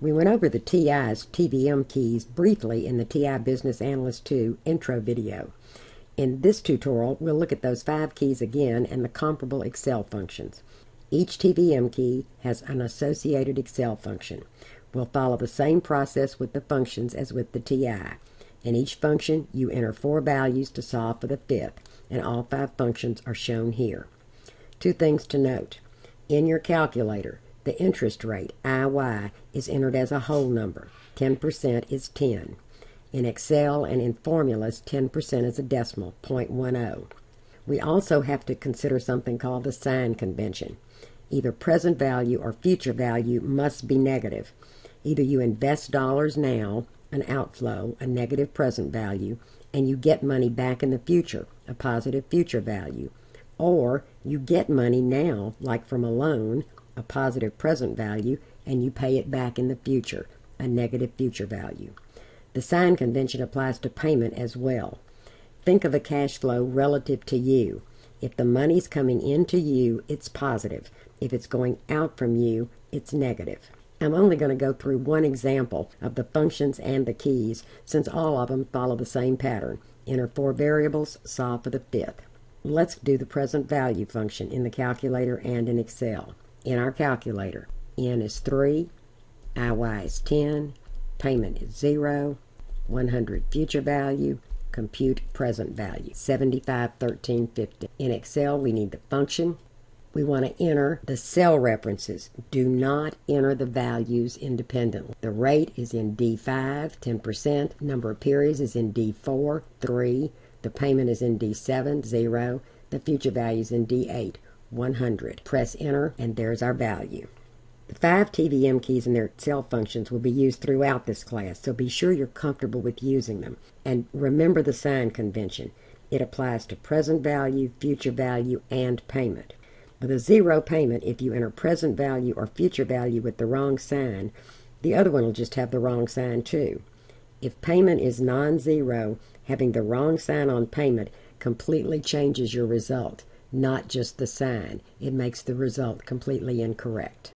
We went over the TI's TVM keys briefly in the TI Business Analyst 2 intro video. In this tutorial, we'll look at those five keys again and the comparable Excel functions. Each TVM key has an associated Excel function. We'll follow the same process with the functions as with the TI. In each function, you enter four values to solve for the fifth, and all five functions are shown here. Two things to note. In your calculator, the interest rate, IY, is entered as a whole number. 10% is 10. In Excel and in formulas, 10% is a decimal, 0.10. We also have to consider something called the sign convention. Either present value or future value must be negative. Either you invest dollars now, an outflow, a negative present value, and you get money back in the future, a positive future value. Or you get money now, like from a loan, a positive present value, and you pay it back in the future, a negative future value. The sign convention applies to payment as well. Think of a cash flow relative to you. If the money's coming into you, it's positive. If it's going out from you, it's negative. I'm only going to go through one example of the functions and the keys since all of them follow the same pattern. Enter four variables, solve for the fifth. Let's do the present value function in the calculator and in Excel in our calculator. N is 3, IY is 10, payment is 0, 100 future value, compute present value, 75, 13, 50. In Excel, we need the function. We want to enter the cell references. Do not enter the values independently. The rate is in D5, 10%. Number of periods is in D4, 3. The payment is in D7, 0. The future value is in D8, 100. Press enter and there's our value. The five TVM keys and their cell functions will be used throughout this class, so be sure you're comfortable with using them. And remember the sign convention. It applies to present value, future value, and payment. With a zero payment, if you enter present value or future value with the wrong sign, the other one will just have the wrong sign too. If payment is non-zero, having the wrong sign on payment completely changes your result not just the sign. It makes the result completely incorrect.